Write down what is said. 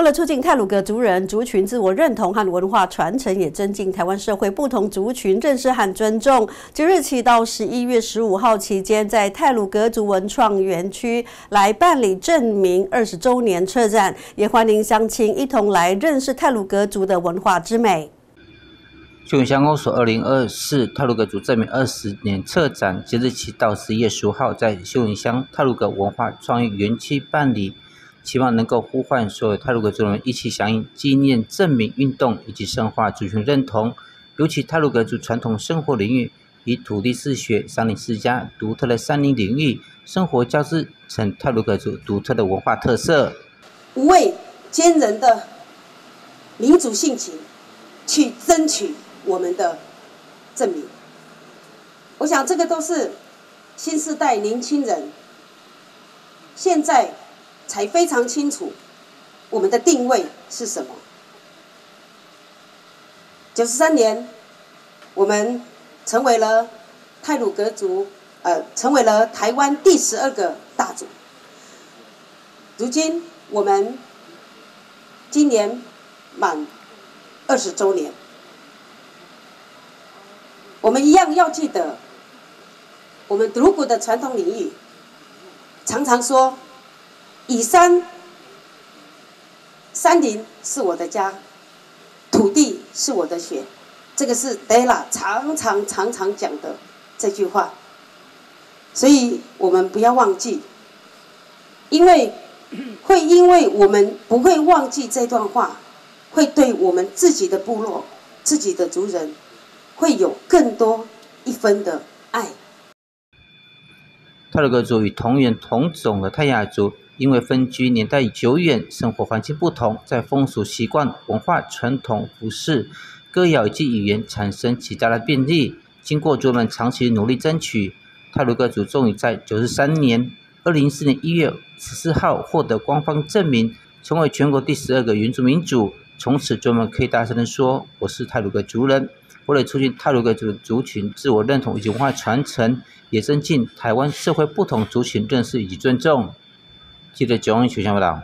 为了促进泰鲁格族人族群自我认同和文化传承，也增进台湾社会不同族群认识和尊重，即日起到十一月十五号期间，在泰鲁格族文创园区来办理证明二十周年策展，也欢迎乡亲一同来认识泰鲁格族的文化之美。秀云乡公所二零二四泰鲁格族证明二十年策展，即日起到十一月十五号，在秀云乡泰鲁格文化创意园区办理，希望能够呼唤所有泰鲁格族人一起响应纪念证明运动，以及深化族群认同。尤其泰鲁格族传统生活领域，以土地自学、山林世家独特的山林领域生活交织成泰鲁格族独特的文化特色。无畏坚韧的民族性情，去争取。我们的证明，我想这个都是新时代年轻人现在才非常清楚我们的定位是什么。九十三年，我们成为了泰鲁格族，呃，成为了台湾第十二个大族。如今我们今年满二十周年。我们一样要记得，我们独古的传统领域，常常说，以山、山林是我的家，土地是我的血，这个是德拉常常常常讲的这句话。所以我们不要忘记，因为会因为我们不会忘记这段话，会对我们自己的部落、自己的族人。会有更多一分的爱。泰鲁格族与同源同种的泰雅族，因为分居年代久远，生活环境不同，在风俗习惯、文化传统、服饰、歌谣以及语言产生极大的便利。经过族人长期努力争取，泰鲁格族终于在九十三年（二零一四年一月十四号）获得官方证明，成为全国第十二个原住民族。从此，族人可以大声地说：“我是泰鲁格族人。”为了促进泰鲁格族族群自我认同以及文化传承，也增进台湾社会不同族群认识以及尊重。记得九安取消报道。